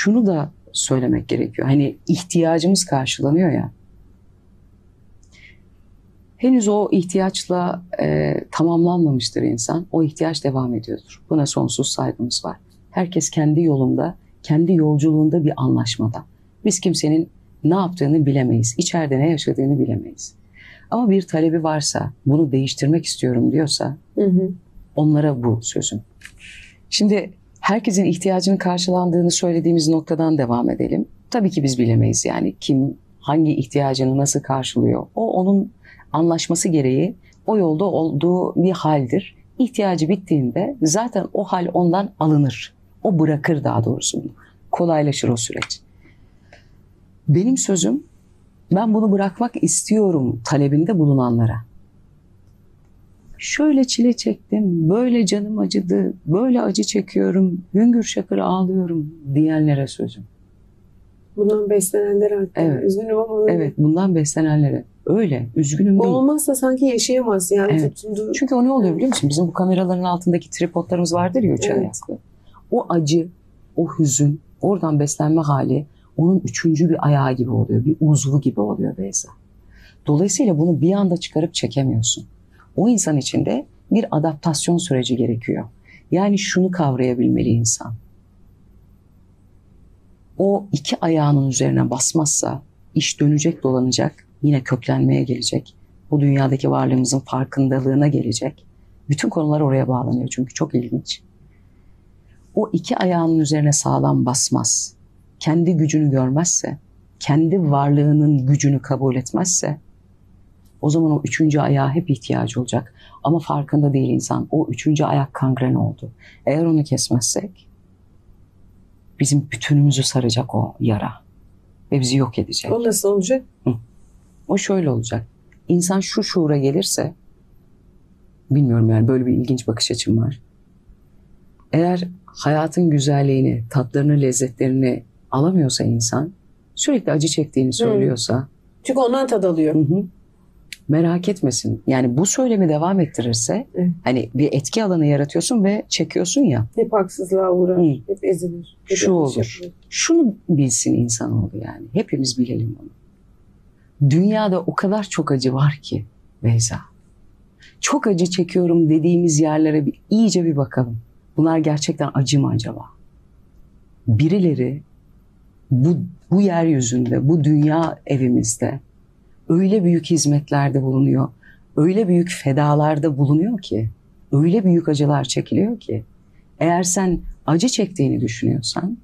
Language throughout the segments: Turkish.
Şunu da söylemek gerekiyor. Hani ihtiyacımız karşılanıyor ya. Henüz o ihtiyaçla e, tamamlanmamıştır insan. O ihtiyaç devam ediyordur. Buna sonsuz saygımız var. Herkes kendi yolunda, kendi yolculuğunda bir anlaşmada. Biz kimsenin ne yaptığını bilemeyiz. İçeride ne yaşadığını bilemeyiz. Ama bir talebi varsa, bunu değiştirmek istiyorum diyorsa Hı hı. onlara bu sözüm. Şimdi herkesin ihtiyacının karşılandığını söylediğimiz noktadan devam edelim. Tabii ki biz bilemeyiz yani kim hangi ihtiyacını nasıl karşılıyor. O onun anlaşması gereği o yolda olduğu bir haldir. İhtiyacı bittiğinde zaten o hal ondan alınır. O bırakır daha doğrusu. Kolaylaşır o süreç. Benim sözüm ben bunu bırakmak istiyorum talebinde bulunanlara. Şöyle çile çektim, böyle canım acıdı, böyle acı çekiyorum, hüngür şakır ağlıyorum diyenlere sözüm. Bundan beslenenler hatta. Evet. Üzgünüm ama öyle. Evet bundan beslenenlere. Öyle üzgünüm Bu değil. olmazsa sanki yaşayamaz yani Evet. tutunduğu. Çünkü o ne oluyor biliyor musun? Bizim bu kameraların altındaki tripodlarımız vardır ya üç Evet. ayaklı. O acı, o hüzün, oradan beslenme hali onun üçüncü bir ayağı gibi oluyor. Bir uzvu gibi oluyor Beyza. Dolayısıyla bunu bir anda çıkarıp çekemiyorsun. O insan için de bir adaptasyon süreci gerekiyor. Yani şunu kavrayabilmeli insan. O iki ayağının üzerine basmazsa iş dönecek dolanacak, yine köklenmeye gelecek. Bu dünyadaki varlığımızın farkındalığına gelecek. Bütün konular oraya bağlanıyor çünkü çok ilginç. O iki ayağının üzerine sağlam basmaz. Kendi gücünü görmezse, kendi varlığının gücünü kabul etmezse o zaman o üçüncü ayağa hep ihtiyacı olacak. Ama farkında değil insan. O üçüncü ayak kangren oldu. Eğer onu kesmezsek bizim bütünümüzü saracak o yara. Ve bizi yok edecek. O nasıl olacak? O şöyle olacak. İnsan şu şuura gelirse, bilmiyorum yani böyle bir ilginç bakış açım var. Eğer hayatın güzelliğini, tatlarını, lezzetlerini alamıyorsa insan, sürekli acı çektiğini söylüyorsa, Çünkü ondan tad alıyor. hı hı, merak etmesin. Yani bu söylemi devam ettirirse, Evet. hani bir etki alanı yaratıyorsun ve çekiyorsun ya, Hep haksızlığa uğrar. Hı. Hep ezilir. Hep Şu olur. yapılır. şunu bilsin insanoğlu yani. Hepimiz bilelim bunu. Dünyada o kadar çok acı var ki Beyza. Çok acı çekiyorum dediğimiz yerlere bir, iyice bir bakalım. Bunlar gerçekten acı mı acaba? Birileri bu, bu yeryüzünde, bu dünya evimizde öyle büyük hizmetlerde bulunuyor, öyle büyük fedalarda bulunuyor ki, öyle büyük acılar çekiliyor ki, eğer sen acı çektiğini düşünüyorsan,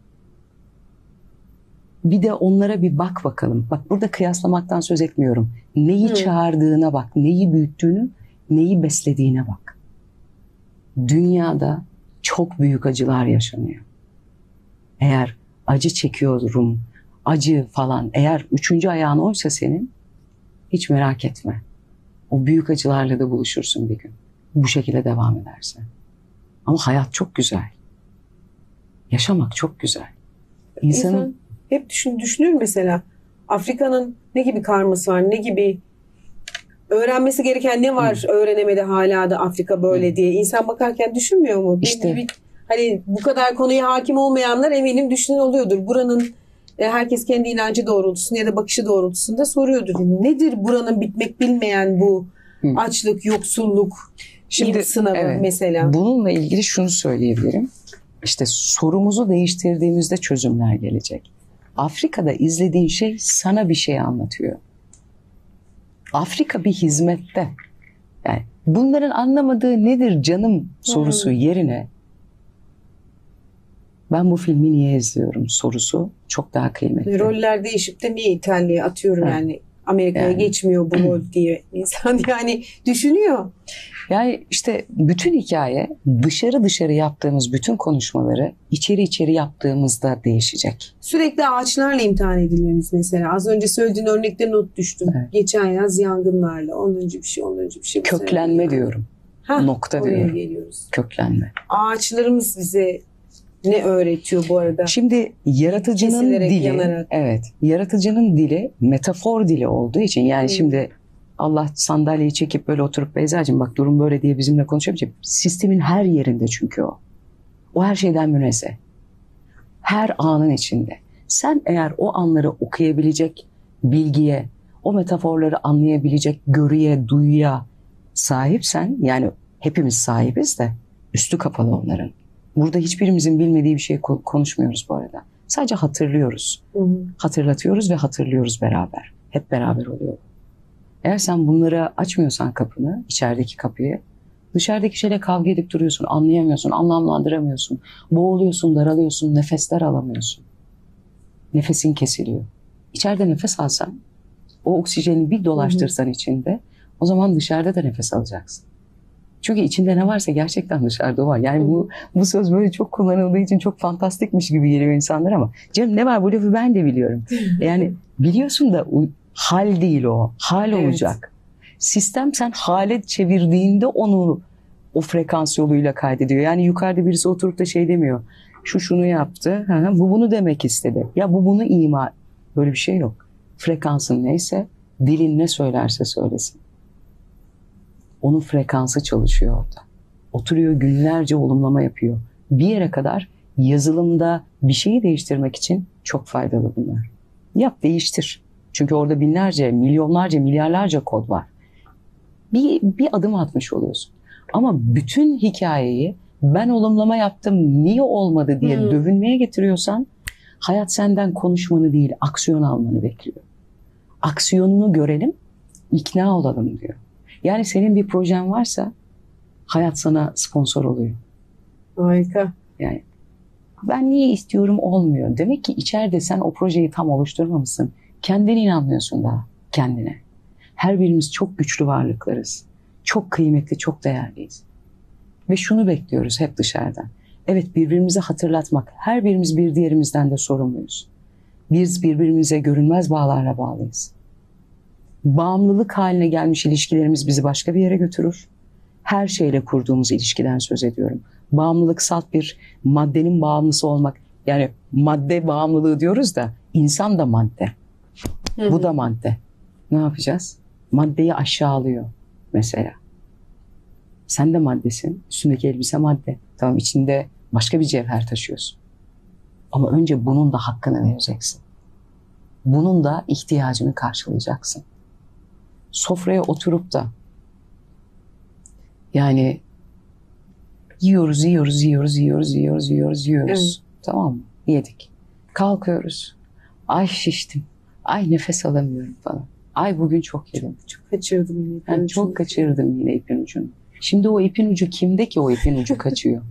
bir de onlara bir bak bakalım. Bak burada kıyaslamaktan söz etmiyorum. Neyi Hı. çağırdığına bak, neyi büyüttüğünü, neyi beslediğine bak. Dünyada çok büyük acılar yaşanıyor. Eğer acı çekiyorum, acı falan, eğer üçüncü ayağın oysa senin, hiç merak etme. O büyük acılarla da buluşursun bir gün. Bu şekilde devam edersen. Ama hayat çok güzel. Yaşamak çok güzel. İnsanın İnsan hep düşün, düşünür mesela. Afrika'nın ne gibi karması var, ne gibi öğrenmesi gereken ne var öğrenemedi hala da Afrika böyle diye. İnsan bakarken düşünmüyor mu? Bir- İşte. bir- hani bu kadar konuya hakim olmayanlar eminim düşünen oluyordur. Buranın herkes kendi inancı doğrultusunda ya da bakışı doğrultusunda soruyordur. Nedir buranın bitmek bilmeyen bu açlık, yoksulluk, Şimdi, sınavı evet. mesela? Bununla ilgili şunu söyleyebilirim. İşte sorumuzu değiştirdiğimizde çözümler gelecek. Afrika'da izlediğin şey sana bir şey anlatıyor. Afrika bir hizmette. Yani bunların anlamadığı nedir canım sorusu yerine ben bu filmi niye izliyorum sorusu çok daha kıymetli. Roller değişip de niye İtalya'ya atıyorum Evet. yani Amerika'ya Yani. geçmiyor bu rol diye insan yani düşünüyor. Yani işte bütün hikaye dışarı dışarı yaptığımız bütün konuşmaları içeri içeri yaptığımızda değişecek. Sürekli ağaçlarla imtihan edilmemiz mesela. Az önce söylediğin örnekte not düştüm. Evet. Geçen yaz yangınlarla. Önce bir şey, önce bir şey. Köklenme diyorum. Hah, Nokta diyorum. geliyoruz. Köklenme. Ağaçlarımız bize ne öğretiyor bu arada? Şimdi yaratıcının Kesilerek, dili, yanarak. evet, yaratıcının dili metafor dili olduğu için yani Hmm. şimdi Allah sandalyeyi çekip böyle oturup Beyza'cığım bak durum böyle diye bizimle konuşabilecek. Sistemin her yerinde çünkü o. O her şeyden münezzeh. Her anın içinde. Sen eğer o anları okuyabilecek bilgiye, o metaforları anlayabilecek görüye, duyuya sahipsen, yani hepimiz sahibiz de üstü kapalı onların. Burada hiçbirimizin bilmediği bir şey ko- konuşmuyoruz bu arada. Sadece hatırlıyoruz. Hı hı. Hatırlatıyoruz ve hatırlıyoruz beraber. Hep beraber oluyor. Eğer sen bunları açmıyorsan kapını, içerideki kapıyı, dışarıdaki şeyle kavga edip duruyorsun, anlayamıyorsun, anlamlandıramıyorsun, boğuluyorsun, daralıyorsun, nefesler alamıyorsun. Nefesin kesiliyor. İçeride nefes alsan, o oksijeni bir dolaştırsan içinde, o zaman dışarıda da nefes alacaksın. Çünkü içinde ne varsa gerçekten dışarıda o var. Yani bu bu söz böyle çok kullanıldığı için çok fantastikmiş gibi geliyor insanlar ama Cem ne var bu lafı ben de biliyorum. Yani biliyorsun da hal değil o. Hal Evet. olacak. Sistem sen hale çevirdiğinde onu o frekans yoluyla kaydediyor. Yani yukarıda birisi oturup da şey demiyor. Şu şunu yaptı. bu bunu demek istedi. Ya bu bunu ima. Böyle bir şey yok. Frekansın neyse dilin ne söylerse söylesin. Onun frekansı çalışıyor orada. Oturuyor günlerce olumlama yapıyor. Bir yere kadar yazılımda bir şeyi değiştirmek için çok faydalı bunlar. Yap değiştir. Çünkü orada binlerce, milyonlarca, milyarlarca kod var. Bir, bir adım atmış oluyorsun. Ama bütün hikayeyi ben olumlama yaptım niye olmadı diye Hmm. dövünmeye getiriyorsan hayat senden konuşmanı değil aksiyon almanı bekliyor. Aksiyonunu görelim, ikna olalım diyor. Yani senin bir projen varsa hayat sana sponsor oluyor. Harika. Yani ben niye istiyorum olmuyor. Demek ki içeride sen o projeyi tam oluşturmamışsın. Kendine inanmıyorsun daha kendine. Her birimiz çok güçlü varlıklarız. Çok kıymetli, çok değerliyiz. Ve şunu bekliyoruz hep dışarıdan. Evet birbirimizi hatırlatmak. Her birimiz bir diğerimizden de sorumluyuz. Biz birbirimize görünmez bağlarla bağlıyız. Bağımlılık haline gelmiş ilişkilerimiz bizi başka bir yere götürür. Her şeyle kurduğumuz ilişkiden söz ediyorum. Bağımlılık salt bir maddenin bağımlısı olmak. Yani madde bağımlılığı diyoruz da insan da madde. Hı Bu da madde. Ne yapacağız? Maddeyi aşağılıyor mesela. Sen de maddesin. Üstündeki elbise madde. Tamam içinde başka bir cevher taşıyorsun. Ama önce bunun da hakkını vereceksin. Bunun da ihtiyacını karşılayacaksın. Sofraya oturup da yani yiyoruz, yiyoruz, yiyoruz, yiyoruz, yiyoruz, yiyoruz, yiyoruz. Tamam mı? Yedik. Kalkıyoruz. Ay şiştim. Ay nefes alamıyorum falan. Ay bugün çok yedim. Çok kaçırdım yine. Ben Ben çok kaçırdım yine ipin ucunu. Şimdi o ipin ucu kimde ki o ipin ucu kaçıyor?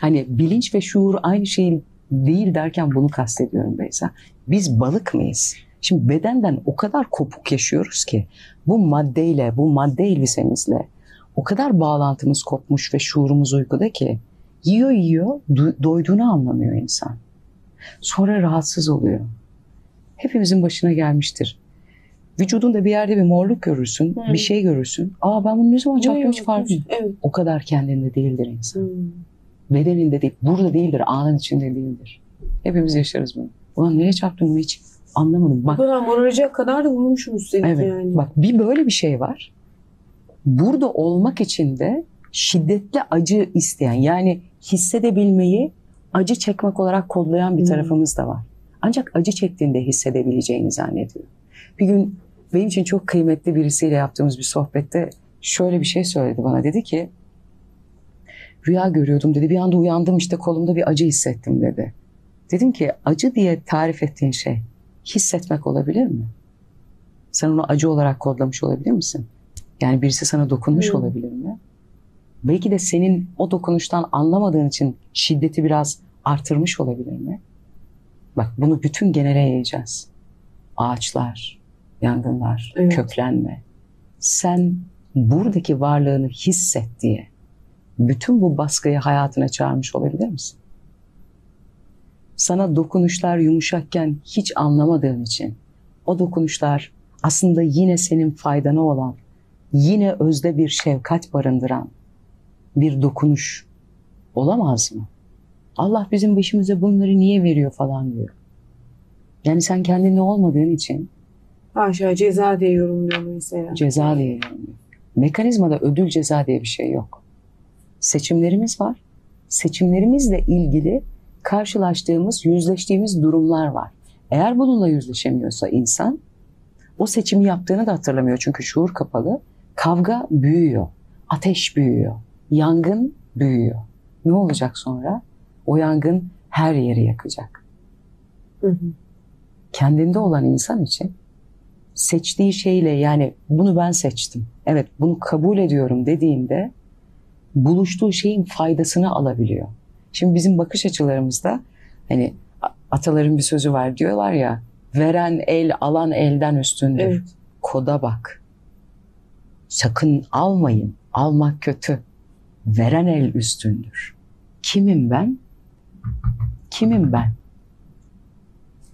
hani bilinç ve şuur aynı şey değil derken bunu kastediyorum Beyza. Biz balık mıyız? Şimdi bedenden o kadar kopuk yaşıyoruz ki bu maddeyle, bu madde elbisemizle o kadar bağlantımız kopmuş ve şuurumuz uykuda ki yiyor yiyor du- doyduğunu anlamıyor insan. Sonra rahatsız oluyor. Hepimizin başına gelmiştir. Vücudunda bir yerde bir morluk görürsün, Hmm. bir şey görürsün. Aa ben bunu ne zaman çarptım hiç farkı yok. Evet. O kadar kendinde değildir insan. Hı. Bedeninde değil, burada değildir, anın içinde değildir. Hepimiz yaşarız bunu. Ulan nereye çarptım bunu hiç anlamadım. Bak kadar moraracak kadar da vurmuşum üstelik Evet. yani. Bak bir böyle bir şey var. Burada olmak için de şiddetli acı isteyen yani hissedebilmeyi acı çekmek olarak kodlayan bir Hmm. tarafımız da var. Ancak acı çektiğinde hissedebileceğini zannediyor. Bir gün benim için çok kıymetli birisiyle yaptığımız bir sohbette şöyle bir şey söyledi bana. Dedi ki rüya görüyordum dedi. Bir anda uyandım işte kolumda bir acı hissettim dedi. Dedim ki acı diye tarif ettiğin şey hissetmek olabilir mi? Sen onu acı olarak kodlamış olabilir misin? Yani birisi sana dokunmuş Hmm. olabilir mi? Belki de senin o dokunuştan anlamadığın için şiddeti biraz artırmış olabilir mi? Bak bunu bütün genele yayacağız. Ağaçlar, yangınlar, Evet. köklenme. Sen buradaki varlığını hisset diye bütün bu baskıyı hayatına çağırmış olabilir misin? Sana dokunuşlar yumuşakken hiç anlamadığın için o dokunuşlar aslında yine senin faydana olan, yine özde bir şefkat barındıran bir dokunuş olamaz mı? Allah bizim başımıza bunları niye veriyor falan diyor. Yani sen kendinde olmadığın için Haşa ceza diye yorumluyor mesela. ceza diye yorumluyor. Mekanizmada ödül ceza diye bir şey yok. Seçimlerimiz var. Seçimlerimizle ilgili karşılaştığımız, yüzleştiğimiz durumlar var. Eğer bununla yüzleşemiyorsa insan o seçimi yaptığını da hatırlamıyor çünkü şuur kapalı. Kavga büyüyor, ateş büyüyor, yangın büyüyor. Ne olacak sonra? O yangın her yeri yakacak. Hı hı. Kendinde olan insan için seçtiği şeyle yani bunu ben seçtim. Evet bunu kabul ediyorum dediğinde buluştuğu şeyin faydasını alabiliyor. Şimdi bizim bakış açılarımızda hani ataların bir sözü var diyorlar ya veren el alan elden üstündür. Evet. Koda bak. Sakın almayın. Almak kötü. Veren el üstündür. Kimim ben? Kimim ben?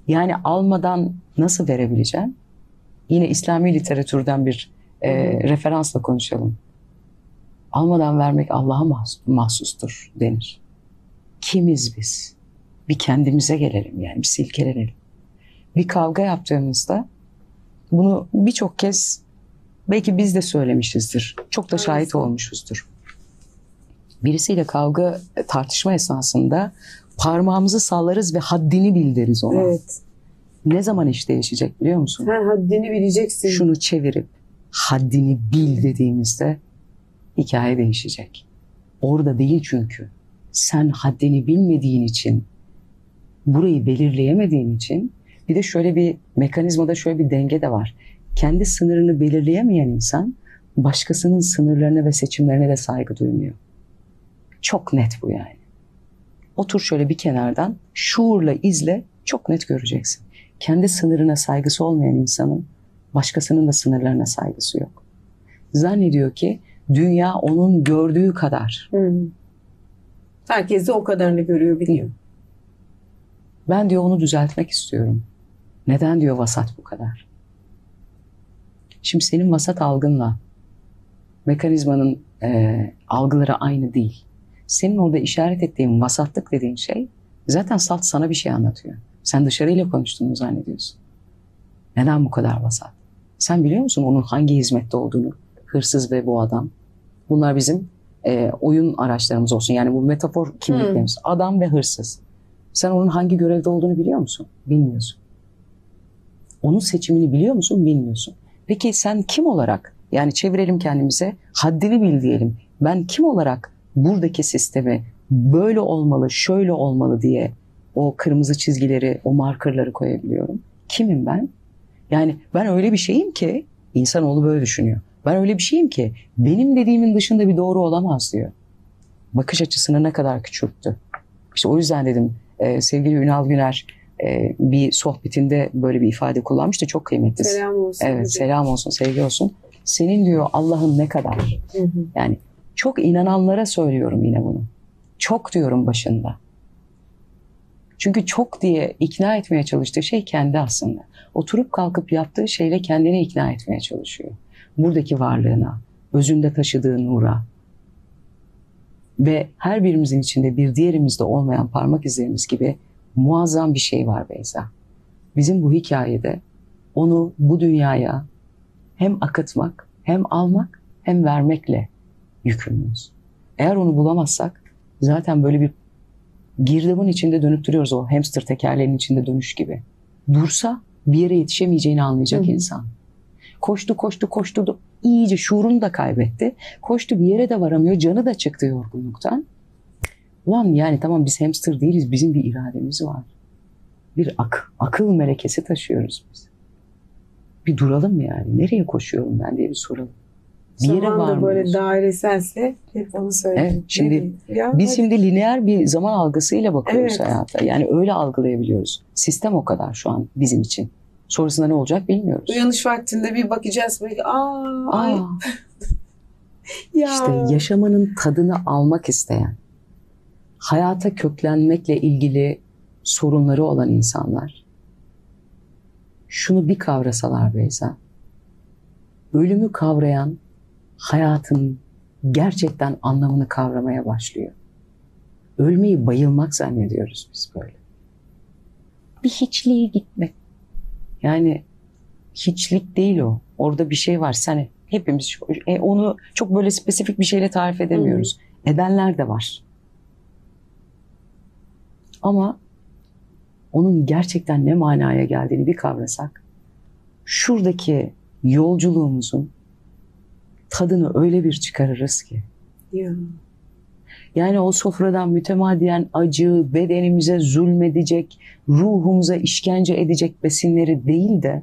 Yani almadan nasıl verebileceğim? Yine İslami literatürden bir e, referansla konuşalım. Almadan vermek Allah'a mahsus, mahsustur denir. Kimiz biz? Bir kendimize gelelim yani bir silkelenelim. Bir kavga yaptığımızda bunu birçok kez belki biz de söylemişizdir. Çok da şahit olmuşuzdur. Birisiyle kavga tartışma esnasında parmağımızı sallarız ve haddini bildiririz ona. Evet. Ne zaman iş değişecek biliyor musun? Ha, haddini bileceksin. Şunu çevirip haddini bil dediğimizde hikaye değişecek. Orada değil çünkü. Sen haddini bilmediğin için, burayı belirleyemediğin için bir de şöyle bir mekanizmada şöyle bir denge de var. Kendi sınırını belirleyemeyen insan başkasının sınırlarına ve seçimlerine de saygı duymuyor. Çok net bu yani. Otur şöyle bir kenardan şuurla izle çok net göreceksin. Kendi sınırına saygısı olmayan insanın başkasının da sınırlarına saygısı yok. Zannediyor ki dünya onun gördüğü kadar. Hı. Herkes de o kadarını görüyor biliyor. Ben diyor onu düzeltmek istiyorum. Neden diyor vasat bu kadar? Şimdi senin vasat algınla mekanizmanın e, algıları aynı değil. Senin orada işaret ettiğin vasatlık dediğin şey zaten salt sana bir şey anlatıyor. Sen dışarıyla konuştuğunu zannediyorsun. Neden bu kadar vasat? Sen biliyor musun onun hangi hizmette olduğunu? Hırsız ve bu adam. Bunlar bizim e, oyun araçlarımız olsun. Yani bu metafor kimliklerimiz. Adam ve hırsız. Sen onun hangi görevde olduğunu biliyor musun? Bilmiyorsun. Onun seçimini biliyor musun? Bilmiyorsun. Peki sen kim olarak yani çevirelim kendimize haddini bil diyelim. Ben kim olarak buradaki sistemi böyle olmalı, şöyle olmalı diye o kırmızı çizgileri, o markerları koyabiliyorum. Kimim ben? Yani ben öyle bir şeyim ki insanoğlu böyle düşünüyor. Ben öyle bir şeyim ki benim dediğimin dışında bir doğru olamaz diyor. Bakış açısını ne kadar küçülttü. İşte o yüzden dedim e, sevgili Ünal Güner e, bir sohbetinde böyle bir ifade kullanmıştı. Çok kıymetli. Selam olsun. Evet bize. selam olsun sevgi olsun. Senin diyor Allah'ın ne kadar. Hı hı. Yani çok inananlara söylüyorum yine bunu. Çok diyorum başında. Çünkü çok diye ikna etmeye çalıştığı şey kendi aslında. Oturup kalkıp yaptığı şeyle kendini ikna etmeye çalışıyor. Buradaki varlığına, özünde taşıdığı nura ve her birimizin içinde bir diğerimizde olmayan parmak izlerimiz gibi muazzam bir şey var Beyza. Bizim bu hikayede onu bu dünyaya hem akıtmak, hem almak, hem vermekle yükümlüyüz. Eğer onu bulamazsak zaten böyle bir girdabın içinde dönüp duruyoruz o hamster tekerleğinin içinde dönüş gibi. Dursa bir yere yetişemeyeceğini anlayacak Hı insan. Koştu koştu koştu iyice şuurunu da kaybetti. Koştu bir yere de varamıyor canı da çıktı yorgunluktan. Ulan yani tamam biz hamster değiliz bizim bir irademiz var. Bir ak akıl melekesi taşıyoruz biz. Bir duralım yani. Nereye koşuyorum ben diye bir soralım. Bir yere Zaman da böyle daireselse hep onu söyledim. Evet, şimdi ya, Biz şimdi lineer bir zaman algısıyla bakıyoruz Evet. hayata. Yani öyle algılayabiliyoruz. Sistem o kadar şu an bizim için. Sonrasında ne olacak bilmiyoruz. uyanış vaktinde bir bakacağız böyle aa, ay, Aa, ya. işte yaşamanın tadını almak isteyen, hayata köklenmekle ilgili sorunları olan insanlar şunu bir kavrasalar Beyza. Ölümü kavrayan hayatın gerçekten anlamını kavramaya başlıyor. Ölmeyi bayılmak zannediyoruz biz böyle. Bir hiçliğe gitmek. Yani hiçlik değil o. Orada bir şey var. Sen hepimiz e, onu çok böyle spesifik bir şeyle tarif edemiyoruz. Edenler de var. Ama onun gerçekten ne manaya geldiğini bir kavrasak, şuradaki yolculuğumuzun tadını öyle bir çıkarırız ki. Ya. Yani o sofradan mütemadiyen acı, bedenimize zulmedecek, ruhumuza işkence edecek besinleri değil de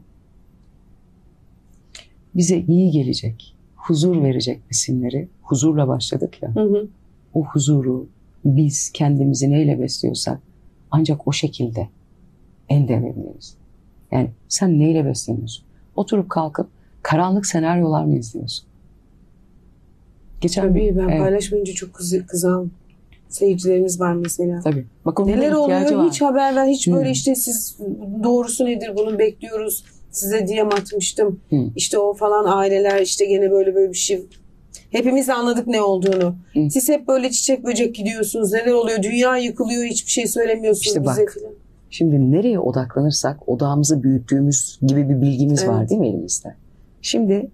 bize iyi gelecek, huzur verecek besinleri, huzurla başladık ya, Hı hı. o huzuru biz kendimizi neyle besliyorsak ancak o şekilde elde edebiliriz. Yani sen neyle besleniyorsun? Oturup kalkıp karanlık senaryolar mı izliyorsun? Geçen Tabii ben Evet. paylaşmayınca çok kızı, kızan seyircilerimiz var mesela. Tabii. Bak onun Neler oluyor var. hiç haber ver hiç böyle Hı. işte siz doğrusu nedir bunu bekliyoruz size diyem atmıştım Hı. işte o falan aileler işte gene böyle böyle bir şey hepimiz anladık ne olduğunu Hı. siz hep böyle çiçek böcek gidiyorsunuz neler oluyor dünya yıkılıyor hiçbir şey söylemiyorsunuz İşte bize bak. Şimdi nereye odaklanırsak odağımızı büyüttüğümüz gibi bir bilgimiz var Evet. değil mi elimizde? Şimdi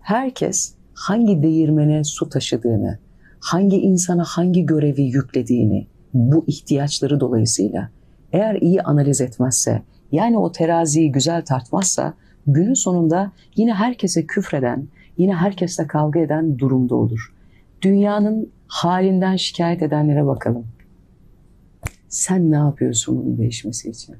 herkes hangi değirmene su taşıdığını, hangi insana hangi görevi yüklediğini, bu ihtiyaçları dolayısıyla eğer iyi analiz etmezse, yani o teraziyi güzel tartmazsa günün sonunda yine herkese küfreden, yine herkesle kavga eden durumda olur. Dünyanın halinden şikayet edenlere bakalım. Sen ne yapıyorsun bunun değişmesi için?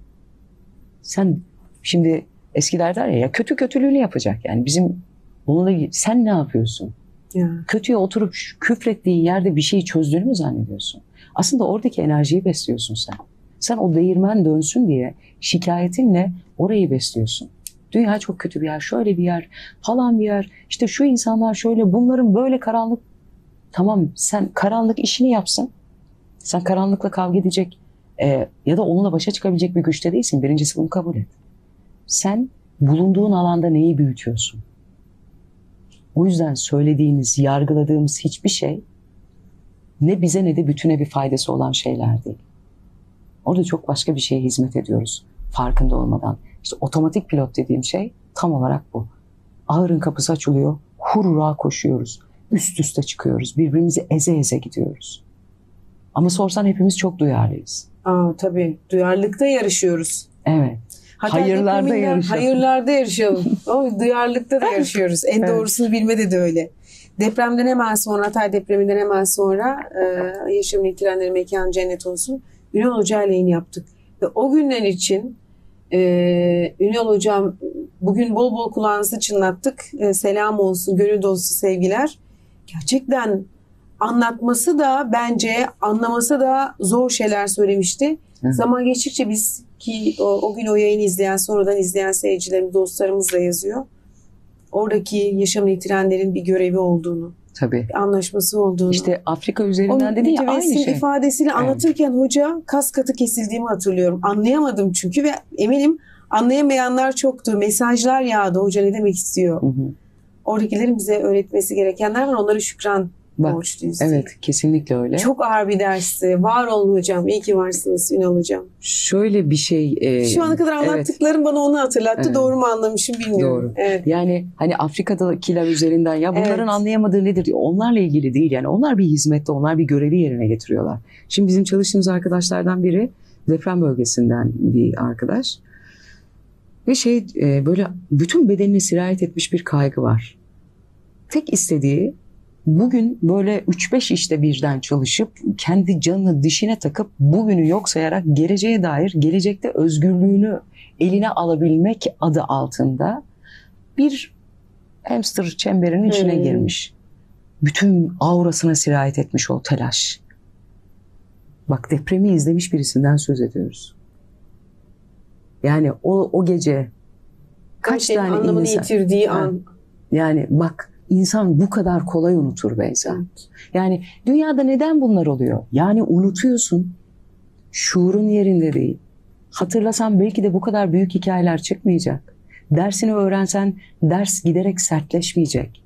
Sen şimdi eskiler der ya, ya kötü kötülüğünü yapacak. Yani bizim bununla sen ne yapıyorsun? Ya. Kötüye oturup küfrettiğin yerde bir şeyi çözdüğünü mü zannediyorsun? Aslında oradaki enerjiyi besliyorsun sen. Sen o değirmen dönsün diye şikayetinle orayı besliyorsun. Dünya çok kötü bir yer, şöyle bir yer, falan bir yer. İşte şu insanlar şöyle, bunların böyle karanlık. Tamam sen karanlık işini yapsın. Sen karanlıkla kavga edecek e, ya da onunla başa çıkabilecek bir güçte değilsin. Birincisi bunu kabul et. Sen bulunduğun alanda neyi büyütüyorsun? O yüzden söylediğimiz, yargıladığımız hiçbir şey ne bize ne de bütüne bir faydası olan şeyler değil. Orada çok başka bir şeye hizmet ediyoruz farkında olmadan. İşte otomatik pilot dediğim şey tam olarak bu. Ahırın kapısı açılıyor, hurra koşuyoruz. Üst üste çıkıyoruz, birbirimizi eze eze gidiyoruz. Ama sorsan hepimiz çok duyarlıyız. Aa, tabii duyarlılıkta yarışıyoruz. Evet. Hatta Hayırlarda depreminden- yarışalım. Hayırlarda yarışalım. o duyarlılıkta da yarışıyoruz. En Evet. doğrusunu bilmede de öyle. Depremden hemen sonra, Hatay depreminden hemen sonra e, yaşamını yitirenlerin mekanı cennet olsun. Ünal Hoca ile yayın yaptık. Ve o günler için e, Ünal Hocam bugün bol bol kulağınızı çınlattık. E, selam olsun, gönül dolusu sevgiler. Gerçekten anlatması da bence anlaması da zor şeyler söylemişti. Hı. Zaman geçtikçe biz ki o, o gün o yayını izleyen sonradan izleyen seyircilerimiz dostlarımız da yazıyor. Oradaki yaşamını yitirenlerin bir görevi olduğunu, Tabii. bir anlaşması olduğunu. İşte Afrika üzerinden o dedi ya aynı şey. ifadesiyle anlatırken hoca kas katı kesildiğimi hatırlıyorum. Anlayamadım çünkü ve eminim anlayamayanlar çoktu. Mesajlar yağdı. Hoca ne demek istiyor? Hı hı. Oradakilerin bize öğretmesi gerekenler var. Onlara şükran Bak, borçluyuz. Evet kesinlikle öyle. Çok ağır bir dersti. Var olun hocam. İyi ki varsınız Ünal hocam. Şöyle bir şey. e, Şu ana kadar evet. anlattıklarım bana onu hatırlattı. Evet. Doğru mu anlamışım bilmiyorum. Doğru. Evet. Yani hani Afrika'dakiler üzerinden ya bunların Evet. anlayamadığı nedir diye onlarla ilgili değil. Yani onlar bir hizmette, onlar bir görevi yerine getiriyorlar. Şimdi bizim çalıştığımız arkadaşlardan biri deprem bölgesinden bir arkadaş. Ve şey e, böyle bütün bedenine sirayet etmiş bir kaygı var. Tek istediği bugün böyle 3-5 işte birden çalışıp kendi canını dişine takıp bugünü yok sayarak geleceğe dair gelecekte özgürlüğünü eline alabilmek adı altında bir hamster çemberinin içine Hmm. girmiş. Bütün aurasına sirayet etmiş o telaş. Bak depremi izlemiş birisinden söz ediyoruz. Yani o, o gece Kaç şeyin tane anlamını insan... yitirdiği Ha. an. Yani bak insan bu kadar kolay unutur Beyza. Evet. Yani dünyada neden bunlar oluyor? Yani unutuyorsun. Şuurun yerinde değil. Hatırlasan belki de bu kadar büyük hikayeler çıkmayacak. Dersini öğrensen ders giderek sertleşmeyecek.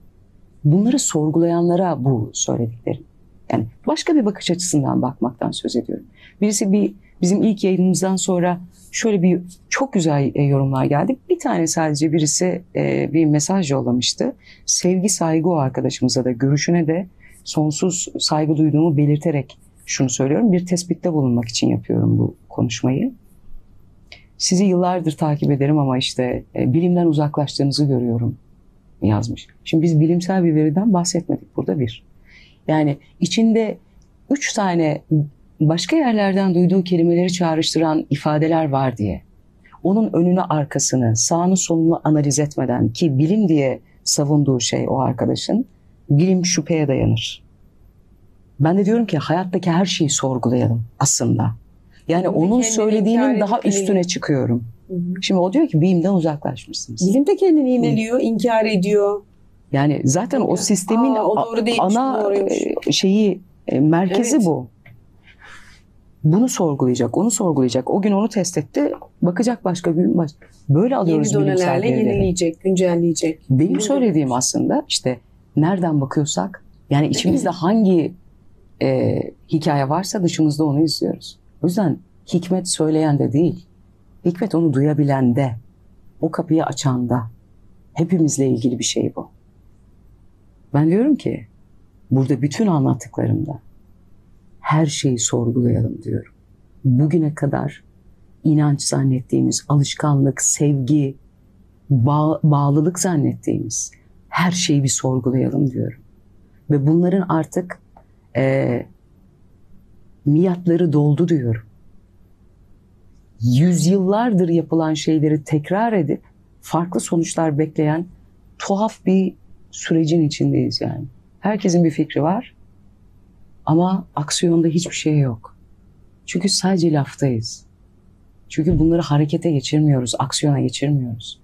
Bunları sorgulayanlara bu söylediklerim. Yani başka bir bakış açısından bakmaktan söz ediyorum. Birisi bir bizim ilk yayınımızdan sonra şöyle bir çok güzel e, yorumlar geldi. Bir tane sadece birisi e, bir mesaj yollamıştı. Sevgi saygı o arkadaşımıza da görüşüne de sonsuz saygı duyduğumu belirterek şunu söylüyorum. Bir tespitte bulunmak için yapıyorum bu konuşmayı. Sizi yıllardır takip ederim ama işte e, bilimden uzaklaştığınızı görüyorum yazmış. Şimdi biz bilimsel bir veriden bahsetmedik burada bir. Yani içinde üç tane başka yerlerden duyduğu kelimeleri çağrıştıran ifadeler var diye. Onun önünü arkasını, sağını solunu analiz etmeden ki bilim diye savunduğu şey o arkadaşın bilim şüpheye dayanır. Ben de diyorum ki hayattaki her şeyi sorgulayalım aslında. Yani Bilim onun söylediğinin daha bilim- üstüne çıkıyorum. Hı hı. Şimdi o diyor ki bilimden uzaklaşmışsınız. Bilim de kendini ineliyor, inkar ediyor. Yani zaten o sistemin Aa, o doğru değilmiş, ana doğruymuş. e, şeyi e, merkezi Evet. bu. Bunu sorgulayacak, onu sorgulayacak. O gün onu test etti, bakacak başka gün baş. Böyle Yeni alıyoruz bilimsel donelerle verileri. yenileyecek, güncelleyecek. Benim Bilim söylediğim aslında işte nereden bakıyorsak yani içimizde hangi e, hikaye varsa dışımızda onu izliyoruz. O yüzden hikmet söyleyen de değil. Hikmet onu duyabilen de. O kapıyı açan da. Hepimizle ilgili bir şey bu. Ben diyorum ki burada bütün anlattıklarımda her şeyi sorgulayalım diyorum. Bugüne kadar inanç zannettiğimiz, alışkanlık, sevgi, bağ- bağlılık zannettiğimiz her şeyi bir sorgulayalım diyorum. Ve bunların artık eee miyatları doldu diyorum. Yüzyıllardır yapılan şeyleri tekrar edip farklı sonuçlar bekleyen tuhaf bir sürecin içindeyiz yani. Herkesin bir fikri var ama aksiyonda hiçbir şey yok. Çünkü sadece laftayız. Çünkü bunları harekete geçirmiyoruz, aksiyona geçirmiyoruz.